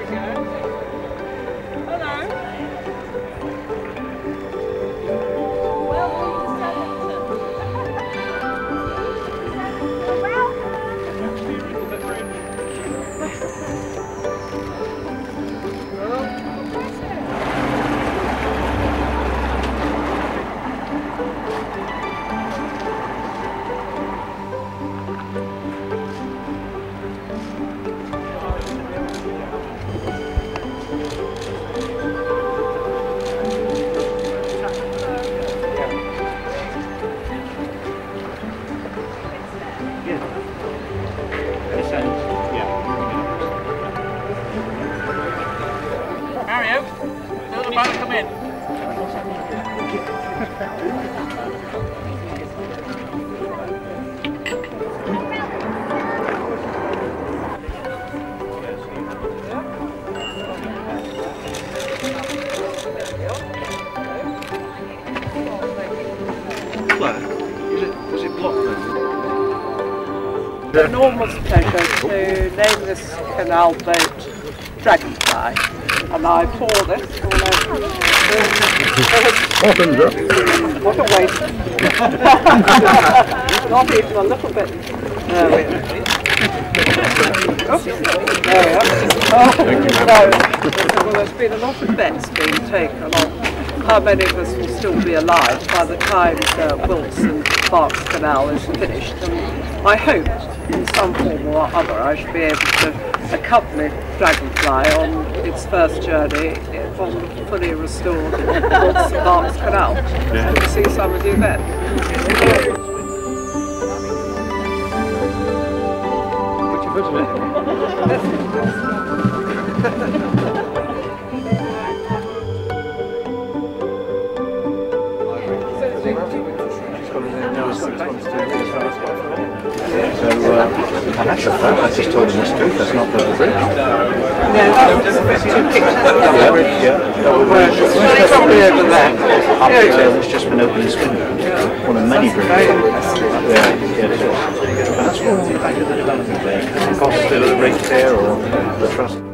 we go. time. Tell the man to come in. Claire, is it, was it blocked to name this canal boat Dragonfly. And I pour this all over. What a waste. Not even a little bit. There we are. Oh, there we are. Oh, no. Well, there's been a lot of bets being taken on how many of us will still be alive by the time the Wilts and Berks Canal is finished. And I hope, in some form or other, I should be able to accompany Dragonfly on its first journey on the fully restored Wilts and Berks Canal. Yeah. And see some of you then. So, uh, have to fact, I just told him the truth, that's not the bridge. No, that's two pictures. Yeah, yeah. It's probably over there. Up there, it's just been opened this window. One of many bridges. Yeah, yeah, that's back of the development there. Cost of the there or the trust.